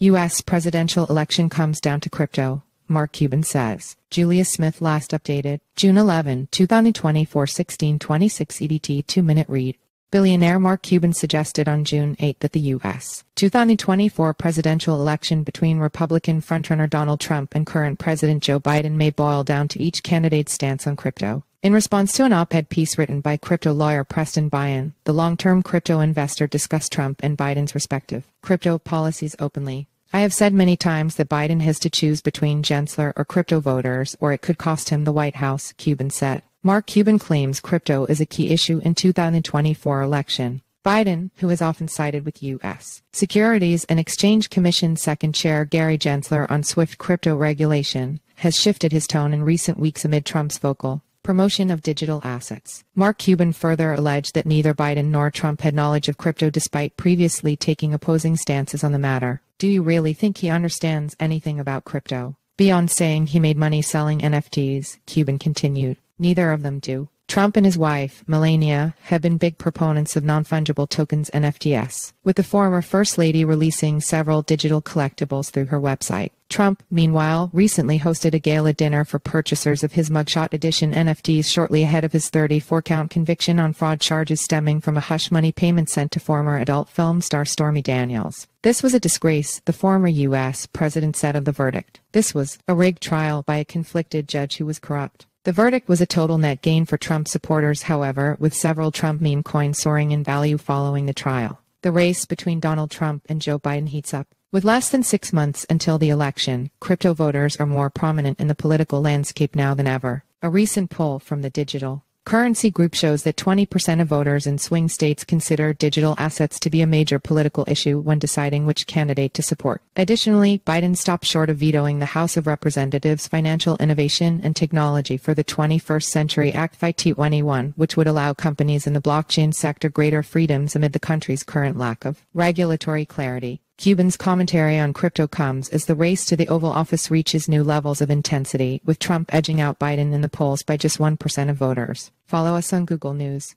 U.S. presidential election comes down to crypto, Mark Cuban says. Julia Smith last updated, June 11, 2024 1626 EDT 2-minute read. Billionaire Mark Cuban suggested on June 8 that the U.S. 2024 presidential election between Republican frontrunner Donald Trump and current President Joe Biden may boil down to each candidate's stance on crypto. In response to an op-ed piece written by crypto lawyer Preston Byrne, the long-term crypto investor discussed Trump and Biden's respective crypto policies openly. I have said many times that Biden has to choose between Gensler or crypto voters, or it could cost him the White House, Cuban said. Mark Cuban claims crypto is a key issue in 2024 election. Biden, who has often sided with U.S. Securities and Exchange Commission Second Chair Gary Gensler on SWIFT crypto regulation, has shifted his tone in recent weeks amid Trump's vocal promotion of digital assets. Mark Cuban further alleged that neither Biden nor Trump had knowledge of crypto despite previously taking opposing stances on the matter. Do you really think he understands anything about crypto? Beyond saying he made money selling NFTs, Cuban continued, neither of them do. Trump and his wife, Melania, have been big proponents of non-fungible tokens and NFTs, with the former First Lady releasing several digital collectibles through her website. Trump, meanwhile, recently hosted a gala dinner for purchasers of his Mugshot Edition NFTs shortly ahead of his 34-count conviction on fraud charges stemming from a hush money payment sent to former adult film star Stormy Daniels. This was a disgrace, the former U.S. president said of the verdict. This was a rigged trial by a conflicted judge who was corrupt. The verdict was a total net gain for Trump supporters, however, with several Trump meme coins soaring in value following the trial. The race between Donald Trump and Joe Biden heats up. With less than six months until the election, crypto voters are more prominent in the political landscape now than ever. A recent poll from the Digital Currency Group shows that 20% of voters in swing states consider digital assets to be a major political issue when deciding which candidate to support. Additionally, Biden stopped short of vetoing the House of Representatives Financial Innovation and Technology for the 21st Century Act 521, which would allow companies in the blockchain sector greater freedoms amid the country's current lack of regulatory clarity. Cuban's commentary on crypto comes as the race to the Oval Office reaches new levels of intensity, with Trump edging out Biden in the polls by just 1% of voters. Follow us on Google News.